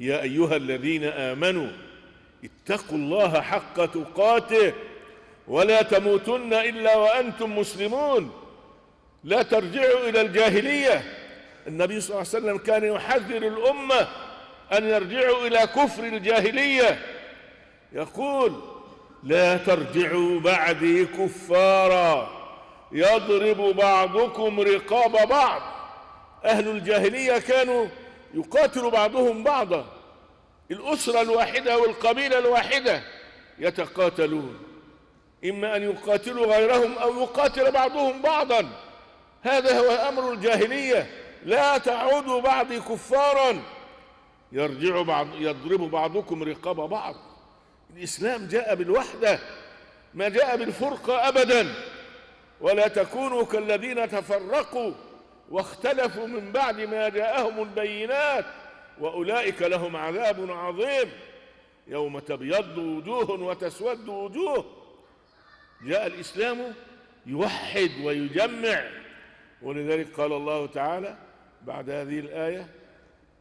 يا أيها الذين آمنوا اتقوا الله حق تقاته ولا تموتن إلا وأنتم مسلمون. لا ترجعوا إلى الجاهلية. النبي صلى الله عليه وسلم كان يحذر الأمة أن يرجعوا إلى كفر الجاهلية. يقول لا ترجعوا بعدي كفارا يضرب بعضكم رقاب بعض. أهل الجاهلية كانوا يقاتل بعضهم بعضا. الأسرة الواحدة والقبيلة الواحدة يتقاتلون. إما أن يقاتلوا غيرهم أو يقاتل بعضهم بعضا. هذا هو أمر الجاهلية. لا تعودوا بعضي كفارا. يرجع بعض يضرب بعضكم رقاب بعض. الإسلام جاء بالوحدة ما جاء بالفرقة أبدا. ولا تكونوا كالذين تفرقوا. واختلفوا من بعد ما جاءهم البينات وأولئك لهم عذاب عظيم. يوم تبيض وجوه وتسود وجوه. جاء الإسلام يوحد ويجمع. ولذلك قال الله تعالى بعد هذه الآية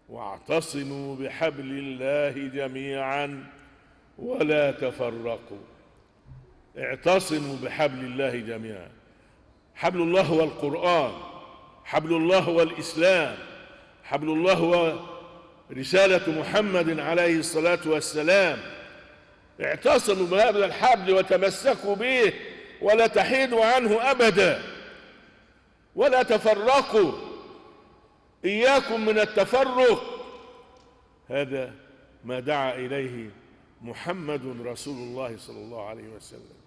واعتصموا بحبل الله جميعا ولا تفرقوا. اعتصموا بحبل الله جميعا. حبل الله هو القرآن. حبل الله هو الإسلام حبل الله هو رسالة محمد عليه الصلاة والسلام. اعتصموا بهذا الحبل وتمسكوا به ولا تحيدوا عنه أبدا. ولا تفرقوا إياكم من التفرق. هذا ما دعا إليه محمد رسول الله صلى الله عليه وسلم.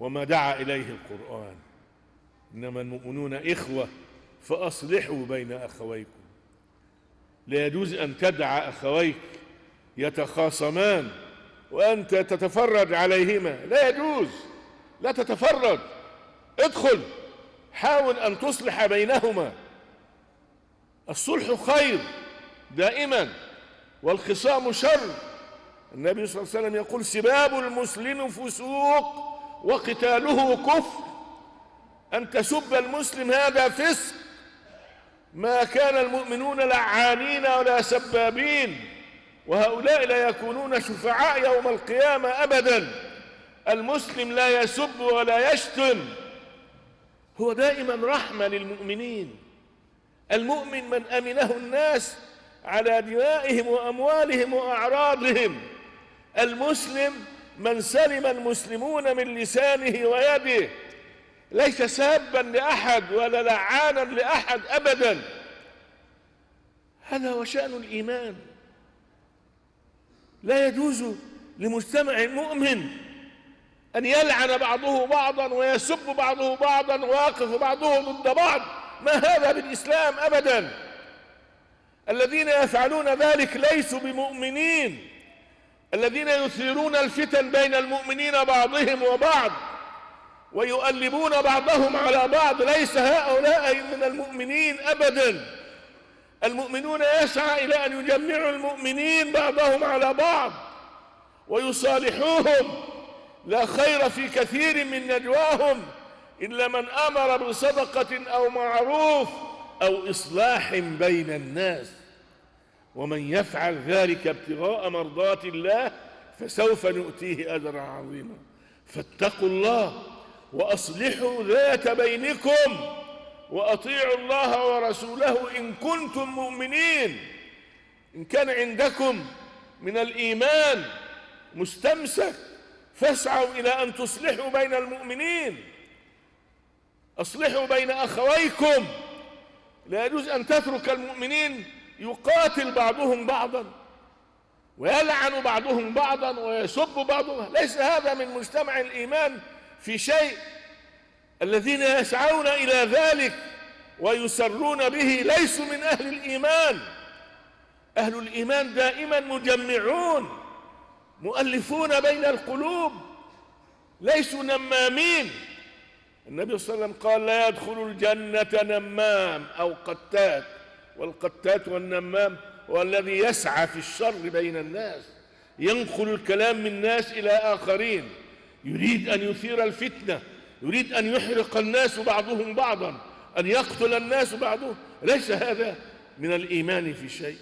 وما دعا إليه القرآن. إنما المؤمنون إخوة. فأصلحوا بين أخويكم. لا يجوز أن تدع أخويك يتخاصمان وأنت تتفرج عليهما. لا يجوز لا تتفرج. ادخل حاول أن تصلح بينهما. الصلح خير دائما والخصام شر. النبي صلى الله عليه وسلم يقول سباب المسلم فسوق وقتاله كفر. أن تسب المسلم هذا فسق. ما كان المؤمنون لعانين ولا سبابين وهؤلاء لا يكونون شفعاء يوم القيامة أبدا. المسلم لا يسب ولا يشتم. هو دائما رحمة للمؤمنين. المؤمن من أمنه الناس على دمائهم وأموالهم وأعراضهم. المسلم من سلم المسلمون من لسانه ويده. ليس سابا لأحد ولا لعانا لأحد أبدا. هذا هو شأن الإيمان. لا يجوز لمجتمع مؤمن أن يلعن بعضه بعضا ويسب بعضه بعضا ويقف بعضه ضد بعض. ما هذا بالإسلام أبدا؟ الذين يفعلون ذلك ليسوا بمؤمنين. الذين يثيرون الفتن بين المؤمنين بعضهم وبعض. ويؤلبون بعضهم على بعض ليس هؤلاء من المؤمنين أبدا. المؤمنون يسعى إلى أن يجمعوا المؤمنين بعضهم على بعض ويصالحوهم. لا خير في كثير من نجواهم إلا من أمر بصدقة أو معروف أو إصلاح بين الناس. ومن يفعل ذلك ابتغاء مرضات الله فسوف نؤتيه أجرا عظيما. فاتقوا الله وأصلحوا ذات بينكم وأطيعوا الله ورسوله إن كنتم مؤمنين. إن كان عندكم من الإيمان مستمسك فاسعوا إلى أن تصلحوا بين المؤمنين. أصلحوا بين أخويكم. لا يجوز أن تترك المؤمنين يقاتل بعضهم بعضا ويلعن بعضهم بعضا ويسب بعضهم. ليس هذا من مجتمع الإيمان في شيء الذين يسعون إلى ذلك ويسرون به ليسوا من أهل الإيمان. أهل الإيمان دائما مجمعون مؤلفون بين القلوب ليسوا نمامين. النبي صلى الله عليه وسلم قال لا يدخل الجنة نمام أو قتات والقتات والنمام هو الذي يسعى في الشر بين الناس ينقل الكلام من ناس إلى آخرين. يريد أن يثير الفتنة يريد أن يحرق الناس بعضهم بعضا أن يقتل الناس بعضهم. ليس هذا من الإيمان في شيء.